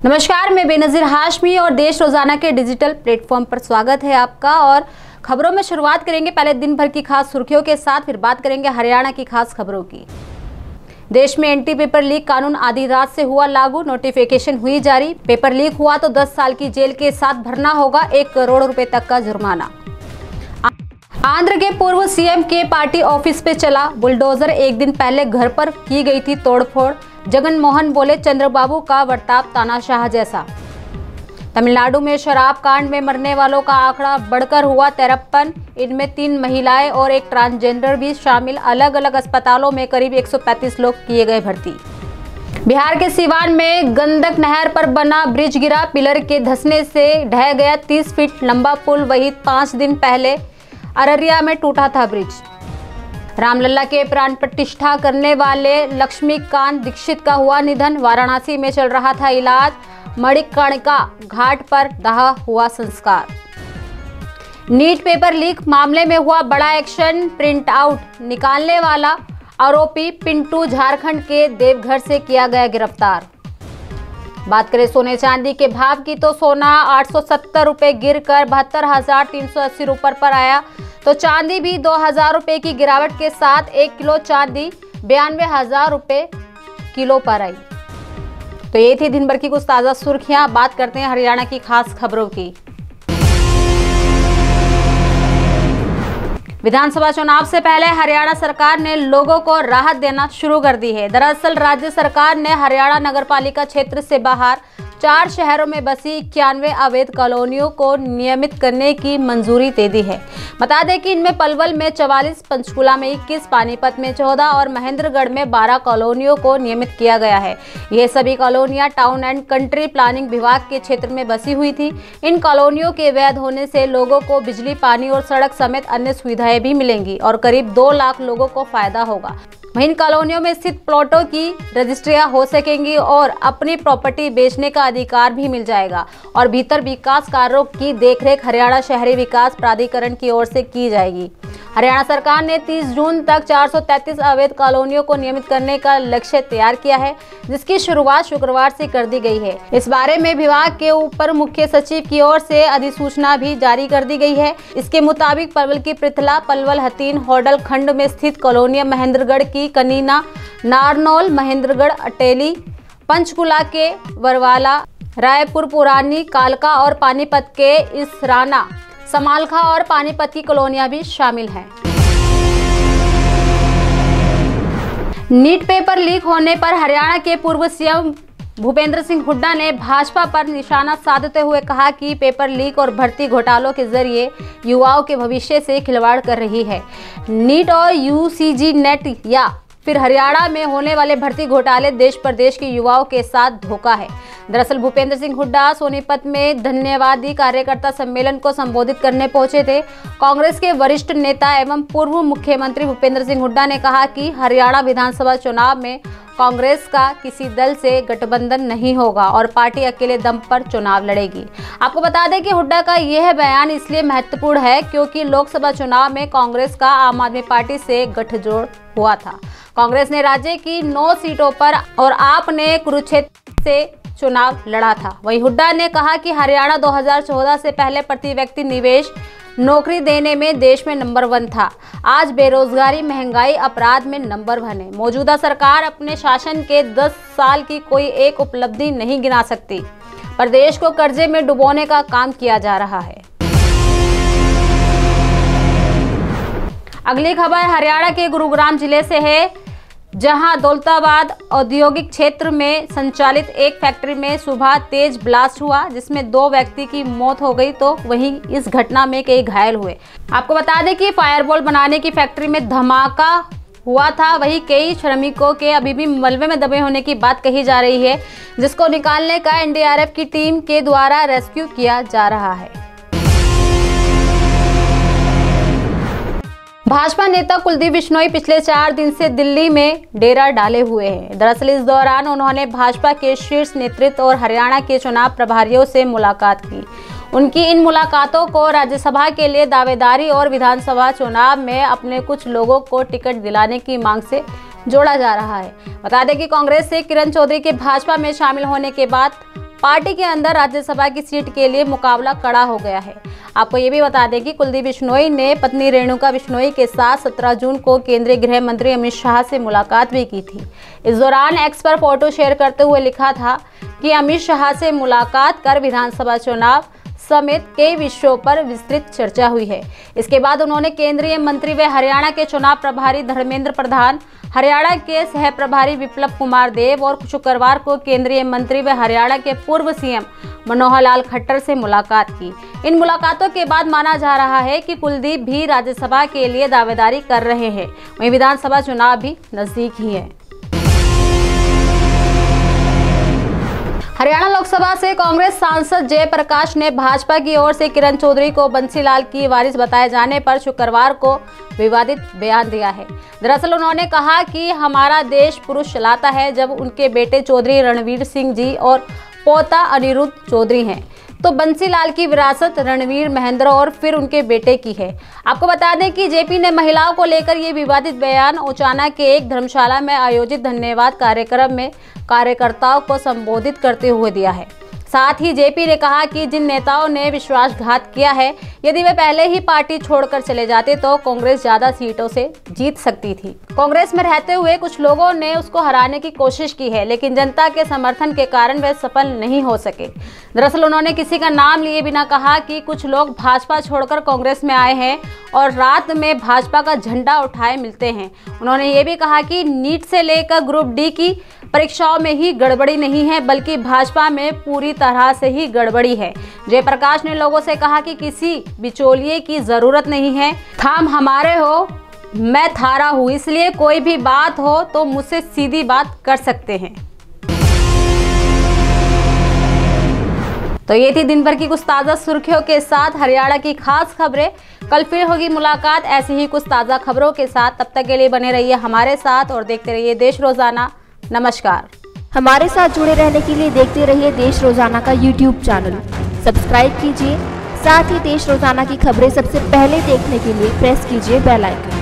नमस्कार, मैं बेनजीर हाशमी और देश रोज़ाना के डिजिटल प्लेटफॉर्म पर स्वागत है आपका और खबरों में शुरुआत करेंगे पहले दिन भर की खास सुर्खियों के साथ, फिर बात करेंगे हरियाणा की खास खबरों की। देश में एंटी पेपर लीक कानून आधी रात से हुआ लागू, नोटिफिकेशन हुई जारी, पेपर लीक हुआ तो 10 साल की जेल के साथ भरना होगा एक करोड़ रुपए तक का जुर्माना। आंध्र के पूर्व सीएम के पार्टी ऑफ़िस पे चला बुलडोजर। एक दिन पहले घर पर की गई थी तोड़फोड़। जगन मोहन बोले, चंद्रबाबू का बर्ताव तानाशाह जैसा। तमिलनाडु में शराब कांड में मरने वालों का आंकड़ा बढ़कर हुआ तिरपन। इनमें तीन महिलाएँ और एक ट्रांसजेंडर भी शामिल। अलग अलग अस्पतालों में करीब 135 लोग किए गए भर्ती। बिहार के सिवान में गंदक नहर पर बना ब्रिज गिरा। पिलर के धसने से ढह गया 30 फीट लंबा पुल। वही पाँच दिन पहले अररिया में टूटा था ब्रिज। रामलला के प्राण प्रतिष्ठा करने वाले लक्ष्मीकांत दीक्षित का हुआ निधन। वाराणसी में चल रहा था इलाज। मणिकर्णिका घाट पर दहा हुआ संस्कार। नीट पेपर लीक मामले में हुआ बड़ा एक्शन। प्रिंट आउट निकालने वाला आरोपी पिंटू झारखंड के देवघर से किया गया गिरफ़्तार। बात करें सोने चांदी के भाव की तो सोना आठ सौ सत्तर रुपए गिर कर बहत्तर हज़ार तीन सौ अस्सी पर आया। तो चांदी भी दो हज़ार रुपये की गिरावट के साथ एक किलो चांदी बयानवे हज़ार रुपये किलो पर आई। तो ये थी दिन भर की कुछ ताज़ा सुर्खियाँ। बात करते हैं हरियाणा की खास खबरों की। विधानसभा चुनाव से पहले हरियाणा सरकार ने लोगों को राहत देना शुरू कर दी है। दरअसल राज्य सरकार ने हरियाणा नगरपालिका क्षेत्र से बाहर चार शहरों में बसी इक्यानवे अवैध कॉलोनियों को नियमित करने की मंजूरी दे दी है। बता दें कि इनमें पलवल में 44, पंचकुला में 21, पानीपत में 14 और महेंद्रगढ़ में 12 कॉलोनियों को नियमित किया गया है। ये सभी कॉलोनियाँ टाउन एंड कंट्री प्लानिंग विभाग के क्षेत्र में बसी हुई थी। इन कॉलोनियों के वैध होने से लोगों को बिजली पानी और सड़क समेत अन्य सुविधाएँ भी मिलेंगी और करीब दो लाख लोगों को फ़ायदा होगा। वहीं इन कॉलोनियों में स्थित प्लॉटों की रजिस्ट्रियाँ हो सकेंगी और अपनी प्रॉपर्टी बेचने का अधिकार भी मिल जाएगा और भीतर विकास कार्यों की देखरेख हरियाणा शहरी विकास प्राधिकरण की ओर से की जाएगी। हरियाणा सरकार ने 30 जून तक 433 अवैध कॉलोनियों को नियमित करने का लक्ष्य तैयार किया है, जिसकी शुरुआत शुक्रवार से कर दी गई है। इस बारे में विभाग के ऊपर मुख्य सचिव की ओर से अधिसूचना भी जारी कर दी गई है। इसके मुताबिक पलवल की पृथला, पलवल हतीन होडल खंड में स्थित कॉलोनिया महेंद्रगढ़ की कनीना, नारनौल, महेंद्रगढ़, अटेली, पंचकुला के वरवाला, रायपुर, पुरानी, कालका और पानीपत के इसराना समालखा और पानीपत की कॉलोनियाँ भी शामिल हैं। नीट पेपर लीक होने पर हरियाणा के पूर्व सीएम भूपेंद्र सिंह हुड्डा ने भाजपा पर निशाना साधते हुए कहा कि पेपर लीक और भर्ती घोटालों के ज़रिए युवाओं के भविष्य से खिलवाड़ कर रही है। नीट और यूसीजी नेट या फिर हरियाणा में होने वाले भर्ती घोटाले देश प्रदेश के युवाओं के साथ धोखा है। दरअसल भूपेंद्र सिंह हुड्डा सोनीपत में धन्यवादी कार्यकर्ता सम्मेलन को संबोधित करने पहुँचे थे। कांग्रेस के वरिष्ठ नेता एवं पूर्व मुख्यमंत्री भूपेंद्र सिंह हुड्डा ने कहा कि हरियाणा विधानसभा चुनाव में कांग्रेस का किसी दल से गठबंधन नहीं होगा और पार्टी अकेले दम पर चुनाव लड़ेगी। आपको बता दें कि हुड्डा का यह बयान इसलिए महत्वपूर्ण है क्योंकि लोकसभा चुनाव में कांग्रेस का आम आदमी पार्टी से गठजोड़ हुआ था। कांग्रेस ने राज्य की नौ सीटों पर और आप ने कुरुक्षेत्र से चुनाव लड़ा था। वहीं हुड्डा ने कहा कि हरियाणा 2014 से पहले प्रति व्यक्ति निवेश नौकरी देने में देश में नंबर वन था। आज बेरोजगारी, महँगाई, अपराध में नंबर वन है। मौजूदा सरकार अपने शासन के 10 साल की कोई एक उपलब्धि नहीं गिना सकती। पर देश को कर्जे में डुबोने का काम किया जा रहा है। अगली खबर हरियाणा के गुरुग्राम ज़िले से है। जहाँ दौलताबाद औद्योगिक क्षेत्र में संचालित एक फैक्ट्री में सुबह तेज ब्लास्ट हुआ, जिसमें दो व्यक्ति की मौत हो गई तो वहीं इस घटना में कई घायल हुए। आपको बता दें कि फायरबॉल बनाने की फैक्ट्री में धमाका हुआ था। वही कई श्रमिकों के अभी भी मलबे में दबे होने की बात कही जा रही है, जिसको निकालने का एनडीआरएफ की टीम के द्वारा रेस्क्यू किया जा रहा है। भाजपा नेता कुलदीप बिश्नोई पिछले चार दिन से दिल्ली में डेरा डाले हुए हैं। दरअसल इस दौरान उन्होंने भाजपा के शीर्ष नेतृत्व और हरियाणा के चुनाव प्रभारियों से मुलाकात की। उनकी इन मुलाकातों को राज्यसभा के लिए दावेदारी और विधानसभा चुनाव में अपने कुछ लोगों को टिकट दिलाने की मांग से जोड़ा जा रहा है। बता दें कि कांग्रेस से किरण चौधरी के भाजपा में शामिल होने के बाद पार्टी के अंदर राज्यसभा की सीट के लिए मुकाबला कड़ा हो गया है। आपको ये भी बता दें कि कुलदीप बिश्नोई ने पत्नी रेणुका बिश्नोई के साथ 17 जून को केंद्रीय गृह मंत्री अमित शाह से मुलाकात भी की थी। इस दौरान एक्स पर फ़ोटो शेयर करते हुए लिखा था कि अमित शाह से मुलाकात कर विधानसभा चुनाव समेत कई विषयों पर विस्तृत चर्चा हुई है। इसके बाद उन्होंने केंद्रीय मंत्री व हरियाणा के चुनाव प्रभारी धर्मेंद्र प्रधान हरियाणा के सह प्रभारी विप्लव कुमार देव और शुक्रवार को केंद्रीय मंत्री व हरियाणा के पूर्व सीएम मनोहर लाल खट्टर से मुलाकात की। इन मुलाकातों के बाद माना जा रहा है कि कुलदीप भी राज्यसभा के लिए दावेदारी कर रहे हैं। वहीं विधानसभा चुनाव भी नज़दीक ही है। हरियाणा लोकसभा से कांग्रेस सांसद जयप्रकाश ने भाजपा की ओर से किरण चौधरी को बंसीलाल की वारिस बताए जाने पर शुक्रवार को विवादित बयान दिया है। दरअसल उन्होंने कहा कि हमारा देश पुरुष चलाता है जब उनके बेटे चौधरी रणवीर सिंह जी और पोता अनिरुद्ध चौधरी हैं। तो बंसीलाल की विरासत रणवीर महेंद्र और फिर उनके बेटे की है। आपको बता दें कि जेपी ने महिलाओं को लेकर ये विवादित बयान ओचाना के एक धर्मशाला में आयोजित धन्यवाद कार्यक्रम में कार्यकर्ताओं को संबोधित करते हुए दिया है। साथ ही जेपी ने कहा कि जिन नेताओं ने विश्वासघात किया है, यदि वे पहले ही पार्टी छोड़कर चले जाते तो कांग्रेस ज़्यादा सीटों से जीत सकती थी। कांग्रेस में रहते हुए कुछ लोगों ने उसको हराने की कोशिश की है, लेकिन जनता के समर्थन के कारण वे सफल नहीं हो सके। दरअसल उन्होंने किसी का नाम लिए बिना कहा कि कुछ लोग भाजपा छोड़कर कांग्रेस में आए हैं और रात में भाजपा का झंडा उठाए मिलते हैं। उन्होंने ये भी कहा कि नीट से लेकर ग्रुप डी की परीक्षाओं में ही गड़बड़ी नहीं है, बल्कि भाजपा में पूरी तरह से ही गड़बड़ी है। जयप्रकाश ने लोगों से कहा कि किसी बिचौलिए की ज़रूरत नहीं है। थाम हमारे हो, मैं थारा हूँ, इसलिए कोई भी बात हो तो मुझसे सीधी बात कर सकते हैं। तो ये थी दिन भर की कुछ ताज़ा सुर्खियों के साथ हरियाणा की खास खबरें। कल फिर होगी मुलाकात, ऐसी ही कुछ ताज़ा खबरों के साथ। तब तक के लिए बने रहिए हमारे साथ और देखते रहिए देश रोज़ाना। नमस्कार। हमारे साथ जुड़े रहने के लिए देखते रहिए देश रोज़ाना का यूट्यूब चैनल सब्सक्राइब कीजिए, साथ ही देश रोज़ाना की खबरें सबसे पहले देखने के लिए प्रेस कीजिए बेल आइकन